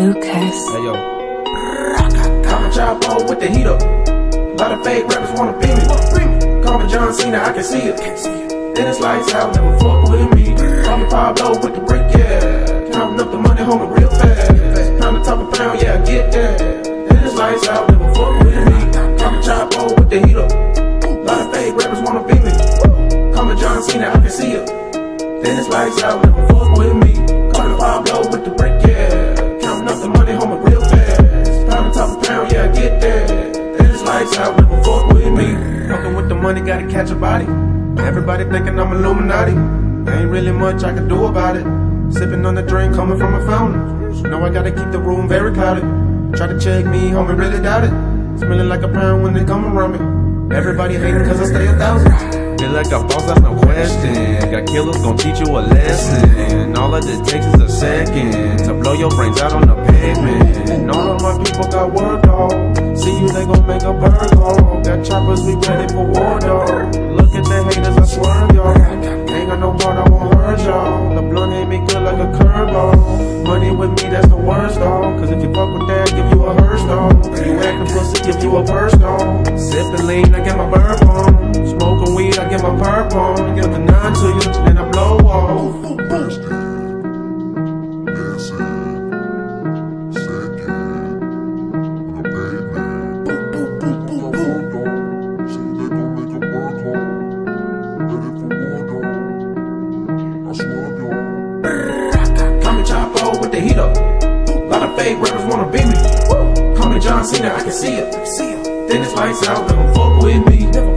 Lucas. Hey yo. I'm a chopper with the heat up. A lot of fake rappers wanna be me. Call me John Cena, I can see it. Then it's lights out, never fuck with me. Call me Pablo with the brick, yeah. Counting up the money, homie, real fast. Pound the top of pound, yeah, I get that. Then it's lights out, never fuck with me. Call me Chopper with the heat up. A lot of fake rappers wanna be me. Call me John Cena, I can see it. Then it's lights out, never money, homie, real fast. Pound the top of pound, yeah, I get that. Then it's lights out, never fuck with me. Fucking with the money, gotta catch a body. Everybody thinking I'm Illuminati. There ain't really much I can do about it. Sipping on the drink coming from a fountain. Know I gotta keep the room very cloudy. Try to check me, homie, really doubt it. Smelling like a pound when they come around me. Everybody hating cause I stay a thousand. Feel like a boss, that's no question. Got killers gon' teach you a lesson. All of it takes is a second to blow your brains out on the pavement. And All of my people got word dog. See you, they gon' make a bird dog. Got choppers, we ready for war dog. Y'all. The blunt hit me good like a curveball. Money with me, that's the worst dog. Cause if you fuck with that, give you a hearse dog. You actin' pussy, give you a purse dog. Sippin' lean, I get my burp on. Smoking weed, I get my perp on. Give the nine to you, fake rappers wanna be me. Call me John Cena, I can see it. Then it's lights out, never fuck with me. Never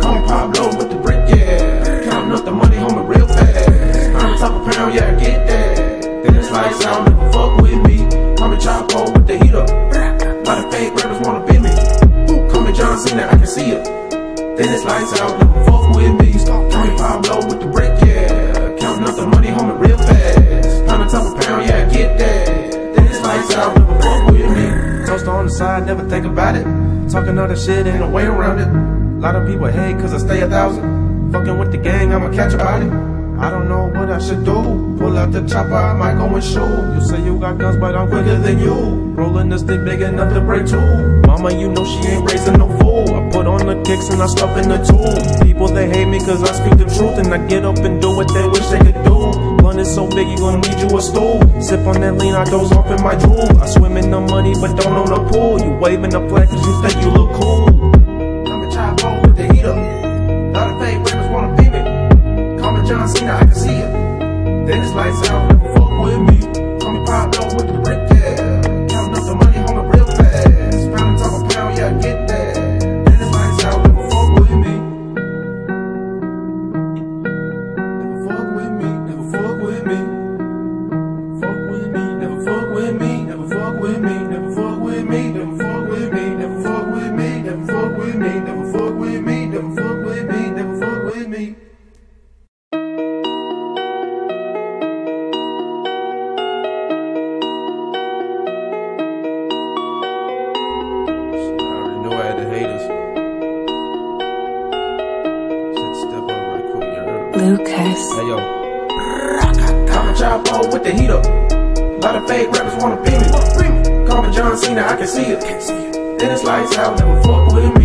about it. Talking all the shit, ain't no way around it. A lot of people hate cause I stay a thousand. Fucking with the gang, I'ma catch a body. I don't know what I should do. Pull out the chopper, I might go and shoot. You say you got guns, but I'm quicker than you. Rolling the stick big enough to break two. Mama, you know she ain't raising no fool. I put on the kicks and I stuff in the tool. People they hate me cause I speak the truth and I get up and do what they so big you gonna need you a stool. Sip on that lean, I doze off in my drool. I swim in the money but don't own the pool. You waving the flag cause you think you look cool. I'm a chopper with the heat up. Lot of fake rappers wanna be me. Call me John Cena, I can see it. Me? Lucas. Hey yo. I'm a chopper with the heat up. A lot of fake rappers wanna be me. Call me John Cena, I can see it. Then it's lights out, never fuck with me.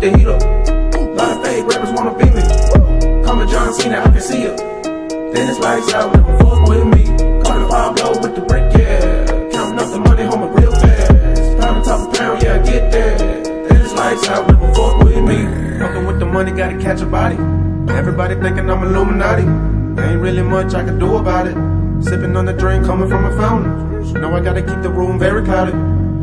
With the heat up. Lot of fake rappers wanna be me. Call me John Cena, I can see it. Then it's lights out, never fuck with me. Call me Pablo with the brick, yeah. Counting up the money, homie, real fast. Pound the top of pound, yeah, I get that. Then it's lights out, never fuck with me. Fucking with the money, gotta catch a body. Everybody thinking I'm Illuminati. There ain't really much I can do about it. Sipping on the drink coming from a fountain. Know I gotta keep the room very cloudy.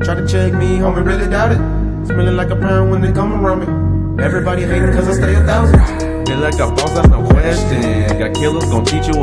Try to check me, homie, really doubt it. Smelling like a pound when they come around me. Everybody hating cause I stay a thousand. Feel like a boss, that's no question. Got killers gon' teach you